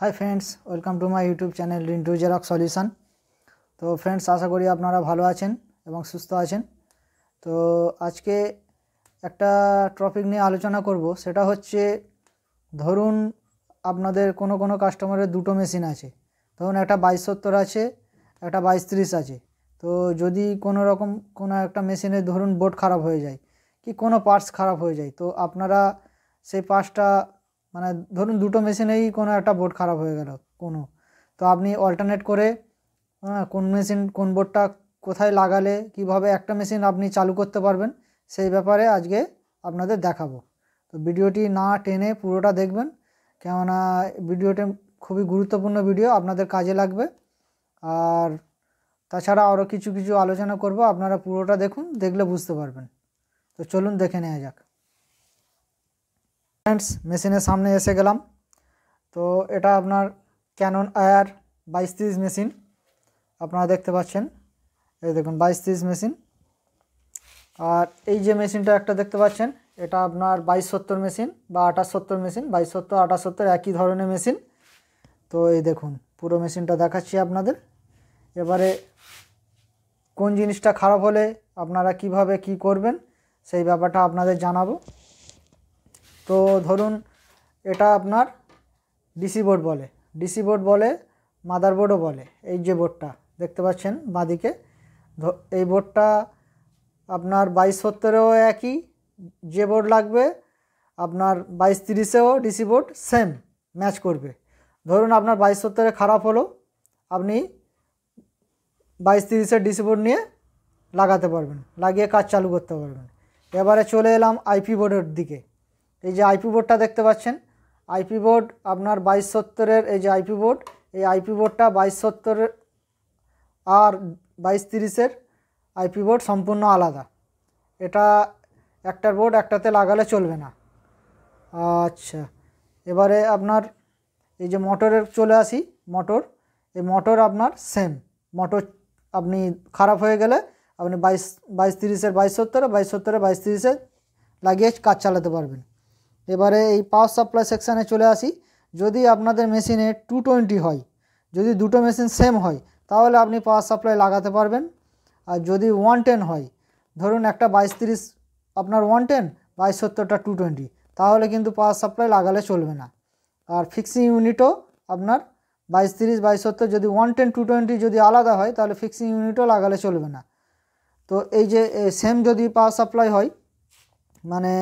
Hi friends welcome to my YouTube channel Rintu Xerox solution তো friends আশা করি আপনারা ভালো আছেন এবং সুস্থ আছেন। তো আজকে একটা টপিক নিয়ে আলোচনা করব, সেটা হচ্ছে ধরুন আপনাদের কোনো কোনো কাস্টমারের দুটো মেশিন আছে। ধরুন একটা বাইশ সত্তর আছে, একটা বাইশ তিরিশ আছে। তো যদি কোনো রকম কোনো একটা মেশিনে ধরুন বোর্ড খারাপ হয়ে যায়, কি কোনো পার্টস খারাপ হয়ে যায়, তো আপনারা সেই পার্টসটা মানে ধরুন দুটো মেশিনেই কোনো একটা বোর্ড খারাপ হয়ে গেল, কোনো। তো আপনি অল্টারনেট করে হ্যাঁ কোন মেশিন কোন বোর্ডটা কোথায় লাগালে, কীভাবে একটা মেশিন আপনি চালু করতে পারবেন, সেই ব্যাপারে আজকে আপনাদের দেখাবো। তো ভিডিওটি না টেনে পুরোটা দেখবেন, কেননা ভিডিওটা খুবই গুরুত্বপূর্ণ ভিডিও, আপনাদের কাজে লাগবে। আর তাছাড়া আরও কিছু কিছু আলোচনা করব, আপনারা পুরোটা দেখুন, দেখলে বুঝতে পারবেন। তো চলুন দেখে নেওয়া যাক। ফ্রেন্ডস মেশিনের সামনে এসে গেলাম। তো এটা আপনার ক্যানন আয়ার বাইশ তিরিশ মেশিন। আপনারা দেখতে পাচ্ছেন। এই দেখুন, বাইশ তিরিশ মেশিন। আর এই যে মেশিনটা একটা দেখতে পাচ্ছেন, এটা আপনার বাইশ সত্তর মেশিন বা আঠাশ সত্তর মেশিন, বাইশ সত্তর, আঠাশ সত্তর একই ধরনের মেশিন। তো এই দেখুন, পুরো মেশিনটা দেখাচ্ছি আপনাদের। এবারে কোন জিনিসটা খারাপ হলে আপনারা কীভাবে কি করবেন, সেই ব্যাপারটা আপনাদের জানাব। তো ধরুন এটা আপনার ডিসি বোর্ড বলে, ডিসি বোর্ড বলে মাদারবোর্ডও বলে এই যে বোর্ডটা, দেখতে পাচ্ছেন বাঁদিকে। এই বোর্ডটা আপনার বাইশ সত্তরেও একই, যে বোর্ড লাগবে আপনার বাইশ তিরিশেও ডিসি বোর্ড সেম ম্যাচ করবে। ধরুন আপনার বাইশ সত্তরে খারাপ হলো, আপনি বাইশ তিরিশের ডিসি বোর্ড নিয়ে লাগাতে পারবেন, লাগিয়ে কাজ চালু করতে পারবেন। এবারে চলে এলাম আইপি বোর্ডের দিকে। এই যে আইপি বোর্ডটা দেখতে পাচ্ছেন। আইপি বোর্ড আপনার বাইশ সত্তরের এই যে আইপি বোর্ড এই আইপি বোর্ডটা বাইশ সত্তরের আর বাইশ তিরিশের আইপি বোর্ড সম্পূর্ণ আলাদা। এটা একটার বোর্ড একটাতে লাগালে চলবে না। আচ্ছা এবারে আপনার এই যে মোটরের চলে আসি, মোটর। এই মোটর আপনার সেম মোটর আপনি খারাপ হয়ে গেলে আপনি বাইশ বাইশ তিরিশের, বাইশ সত্তরে বাইশ সত্তরে বাইশ তিরিশে লাগিয়ে কাজ চালাতে পারবেন। এবারে এই পাওয়ার সাপ্লাই সেকশানে চলে আসি। যদি আপনাদের মেশিনে টু টোয়েন্টি হয়, যদি দুটো মেশিন সেম হয়, তাহলে আপনি পাওয়ার সাপ্লাই লাগাতে পারবেন। আর যদি ওয়ান টেন হয়, ধরুন একটা বাইশ তিরিশ, আপনার ওয়ান টেন বাইশ সত্তরটা টু টোয়েন্টি তাহলে কিন্তু পাওয়ার সাপ্লাই লাগালে চলবে না। আর ফিক্সিং ইউনিটও আপনার বাইশ তিরিশ, বাইশ সত্তর, যদি ওয়ান টেন টু টোয়েন্টি যদি আলাদা হয়, তাহলে ফিক্সিং ইউনিটও লাগালে চলবে না। তো এই যে সেম যদি পাওয়ার সাপ্লাই হয় মানে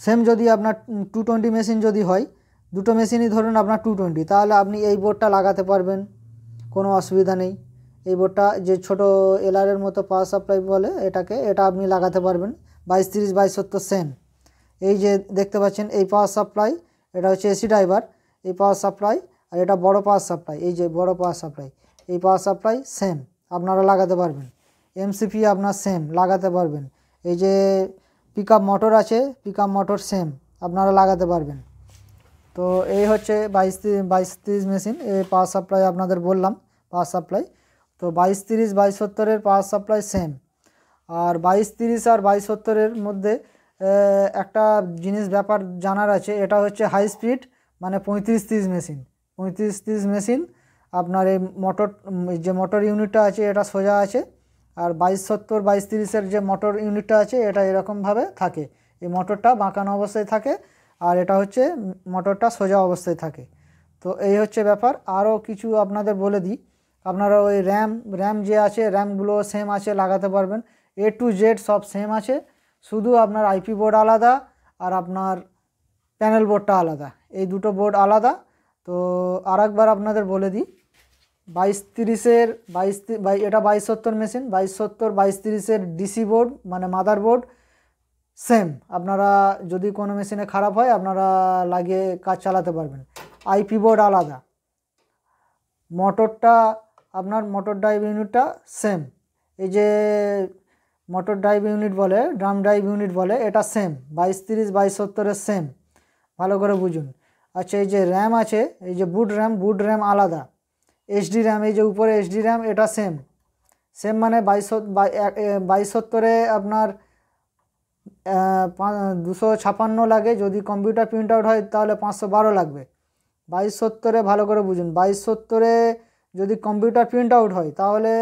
সেম যদি আপনার টু টোয়েন্টি মেশিন যদি হয়, দুটো মেশিনই ধরুন আপনার টু টোয়েন্টি তাহলে আপনি এই বোর্ডটা লাগাতে পারবেন, কোনো অসুবিধা নেই। এই বোর্ডটা যে ছোটো এলারের মতো পাওয়ার সাপ্লাই বলে এটাকে, এটা আপনি লাগাতে পারবেন, বাইশ তিরিশ, বাইশ সত্তর সেম এই যে দেখতে পাচ্ছেন, এই পাওয়ার সাপ্লাই এটা হচ্ছে এসি ড্রাইভার এই পাওয়ার সাপ্লাই আর এটা বড় পাওয়ার সাপ্লাই এই যে বড় পাওয়ার সাপ্লাই এই পাওয়ার সাপ্লাই সেম আপনারা লাগাতে পারবেন। এমসিপি আপনার সেম লাগাতে পারবেন। এই যে পিক মোটর আছে পিক মোটর সেম আপনারা লাগাতে পারবেন। তো এই হচ্ছে বাইশ বাইশ তিরিশ মেশিন এই পাওয়ার সাপ্লাই আপনাদের বললাম পাওয়ার সাপ্লাই তো বাইশ তিরিশ, বাইশ সত্তরের পাওয়ার সাপ্লাই সেম আর বাইশ তিরিশ আর বাইশ সত্তরের মধ্যে একটা জিনিস ব্যাপার জানার আছে, এটা হচ্ছে হাই স্পিড মানে পঁয়ত্রিশ তিরিশ মেশিন পঁয়ত্রিশ তিরিশ মেশিন আপনার এই মোটর যে মোটর ইউনিটটা আছে, এটা সোজা আছে। আর বাইশ সত্তর, বাইশ তিরিশের যে মোটর ইউনিটটা আছে, এটা এরকমভাবে থাকে। এই মোটরটা বাঁকানো অবস্থায় থাকে আর এটা হচ্ছে মোটরটা সোজা অবস্থায় থাকে। তো এই হচ্ছে ব্যাপার। আরও কিছু আপনাদের বলে দিই। আপনারা ওই র্যাম র্যাম যে আছে, র্যামগুলো সেম আছে, লাগাতে পারবেন। এ টু জেড সব সেম আছে। শুধু আপনার আইপি বোর্ড আলাদা আর আপনার প্যানেল বোর্ডটা আলাদা। এই দুটো বোর্ড আলাদা। তো আর আপনাদের বলে দিই। বাইশ তিরিশের বাইশ বাই এটা বাইশ সত্তর মেশিন, বাইশ সত্তর, বাইশ তিরিশের ডিসি বোর্ড মানে মাদার বোর্ড, সেম। আপনারা যদি কোনো মেশিনে খারাপ হয়, আপনারা লাগিয়ে কাজ চালাতে পারবেন। আইপি বোর্ড আলাদা। মোটরটা, আপনার মোটর ড্রাইভ ইউনিটটা সেম। এই যে মোটর ড্রাইভ ইউনিট বলে, ড্রাম ড্রাইভ ইউনিট বলে, এটা সেম। বাইশ তিরিশ, বাইশ সত্তরের সেম। ভালো করে বুঝুন। আচ্ছা এই যে র্যাম আছে, এই যে বুট র্যাম বুট র্যাম আলাদা। এইচডি র্যাম এই যে উপরে এইচডি র্যাম এটা সেম সেম মানে বাইশ বাইশ সত্তরে আপনার দুশো ছাপান্ন লাগে। যদি কম্পিউটার প্রিন্ট আউট হয়, তাহলে পাঁচশো বারো লাগবে। বাইশ সত্তরে ভালো করে বুঝুন। বাইশ সত্তরে যদি কম্পিউটার প্রিন্ট আউট হয়, তাহলে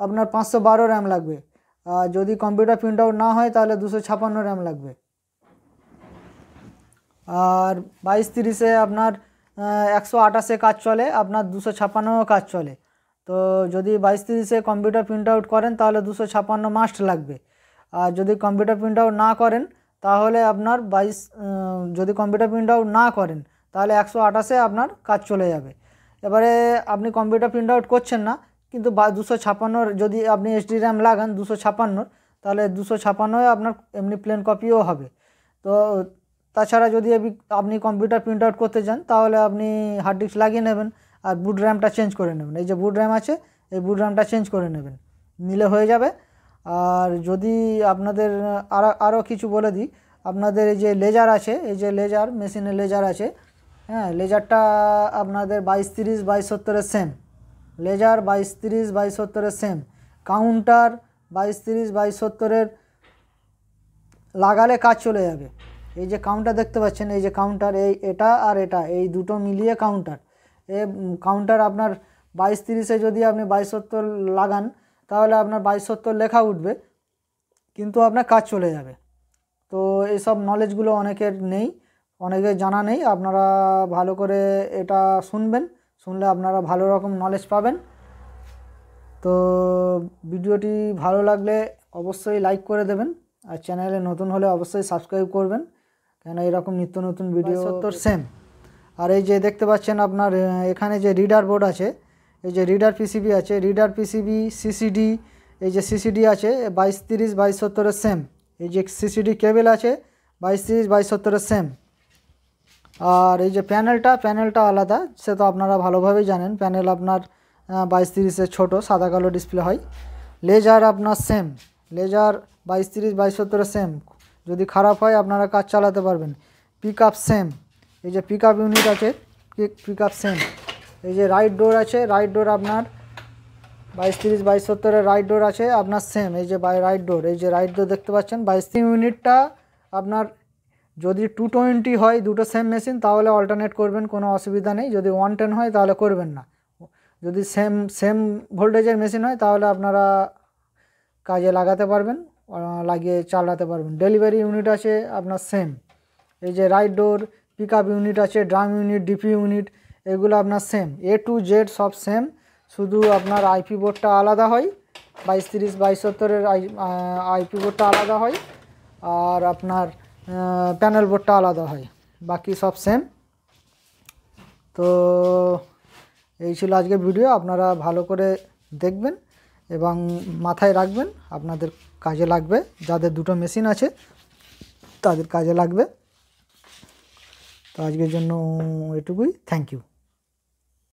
আপনার পাঁচশো বারো র্যাম লাগবে। আর যদি কম্পিউটার প্রিন্ট আউট না হয়, তাহলে দুশো ছাপান্ন র্যাম লাগবে। আর বাইশ তিরিশে আপনার একশো আঠাশে কাজ চলে, আপনার দুশো ছাপান্নও কাজ চলে। তো যদি বাইশ তিরিশে কম্পিউটার প্রিন্ট আউট করেন, তাহলে দুশো ছাপান্ন মাস্ট লাগবে। আর যদি কম্পিউটার প্রিন্ট আউট না করেন, তাহলে আপনার বাইশ যদি কম্পিউটার প্রিন্ট আউট না করেন, তাহলে একশো আঠাশে আপনার কাজ চলে যাবে। এবারে আপনি কম্পিউটার প্রিন্ট আউট করছেন না, কিন্তু বা, দুশো ছাপান্নর যদি আপনি এসডি র্যাম লাগান দুশো ছাপান্নর, তাহলে দুশো ছাপান্নয় আপনার এমনি প্লেন কপিও হবে। তো তাছাড়া যদি আপনি কম্পিউটার প্রিন্ট আউট করতে চান, তাহলে আপনি হার্ড ডিস্ক লাগিয়ে নেবেন আর বুট র্যামটা চেঞ্জ করে নেবেন। এই যে বুট র্যাম আছে, এই বুট র্যামটা চেঞ্জ করে নেবেন। নিলে হয়ে যাবে। আর যদি আপনাদের আর আরও কিছু বলে দিই, আপনাদের এই যে লেজার আছে, এই যে লেজার মেশিনে লেজার আছে হ্যাঁ লেজারটা আপনাদের বাইশ তিরিশ, বাইশ সত্তরের সেম লেজার বাইশ তিরিশ, বাইশ সত্তরের সেম কাউন্টার বাইশ তিরিশ, বাইশ সত্তরের লাগালে কাজ চলে যাবে। এই যে কাউন্টার দেখতে পাচ্ছেন, এই যে কাউন্টার এই এটা আর এটা, এই দুটো মিলিয়ে কাউন্টার এ কাউন্টার আপনার বাইশ তিরিশে যদি আপনি বাইশ সত্তর লাগান, তাহলে আপনার বাইশ সত্তর লেখা উঠবে, কিন্তু আপনার কাজ চলে যাবে। তো এইসব নলেজগুলো অনেকের নেই, অনেকের জানা নেই, আপনারা ভালো করে এটা শুনবেন, শুনলে আপনারা ভালো রকম নলেজ পাবেন। তো ভিডিওটি ভালো লাগলে অবশ্যই লাইক করে দেবেন, আর চ্যানেলে নতুন হলে অবশ্যই সাবস্ক্রাইব করবেন। কেন এরকম নিত্য নতুন ভিডিও সত্তর সেম আর এই যে দেখতে পাচ্ছেন আপনার এখানে যে রিডার বোর্ড আছে এই যে রিডার পিসিবি আছে রিডার পিসিবি সিসিডি এই যে সিসিডি আছে বাইশ তিরিশ বাইশ সত্তরের সেম এই যে সিসিডি কেবেল আছে বাইশ তিরিশ বাইশ সত্তরের সেম আর এই যে প্যানেলটা প্যানেলটা আলাদা সে তো আপনারা ভালোভাবেই জানেন। প্যানেল আপনার বাইশ তিরিশের ছোটো সাদা কালো ডিসপ্লে হয়। লেজার আপনার সেম লেজার বাইশ তিরিশ বাইশ সত্তরের সেম যদি খারাপ হয় আপনারা কাজ চালাতে পারবেন। পিক আপ সেম এই যে পিক আপ ইউনিট আছে পিক আপ সেম এই যে রাইট ডোর আছে রাইট ডোর আপনার বাইশ তিরিশ, বাইশ সত্তরের রাইট ডোর আছে, আপনার সেম এই যে বাই রাইট ডোর এই যে রাইট ডোর দেখতে পাচ্ছেন, বাইশ ইউনিটটা আপনার যদি টু টোয়েন্টি হয়, দুটো সেম মেশিন তাহলে অল্টারনেট করবেন, কোনো অসুবিধা নেই। যদি ওয়ান টেন হয়, তাহলে করবেন না। যদি সেম সেম ভোল্টেজের মেশিন হয়, তাহলে আপনারা কাজে লাগাতে পারবেন। লাগিয়ে চালাতে পারবেন। ডেলিভারি ইউনিট আছে আপনার সেম এই যে right door pick up unit আছে ড্রাম ইউনিট ডিপি ইউনিট এগুলো আপনার সেম এ টু জেড সব সেম শুধু আপনার আইপি বোর্ডটা আলাদা হয়, বাইশ তিরিশ, বাইশ সত্তরের আই আইপি বোর্ডটা আলাদা হয়, আর আপনার প্যানেল বোর্ডটা আলাদা হয়। বাকি সব সেম তো এই ছিল আজকে ভিডিও আপনারা ভালো করে দেখবেন। এবং মাথায় রাখবেন, আপনাদের কাজে লাগবে। যাদের দুটো মেশিন আছে, তাদের কাজে লাগবে। তো আজকের জন্য এটুকুই। Thank you.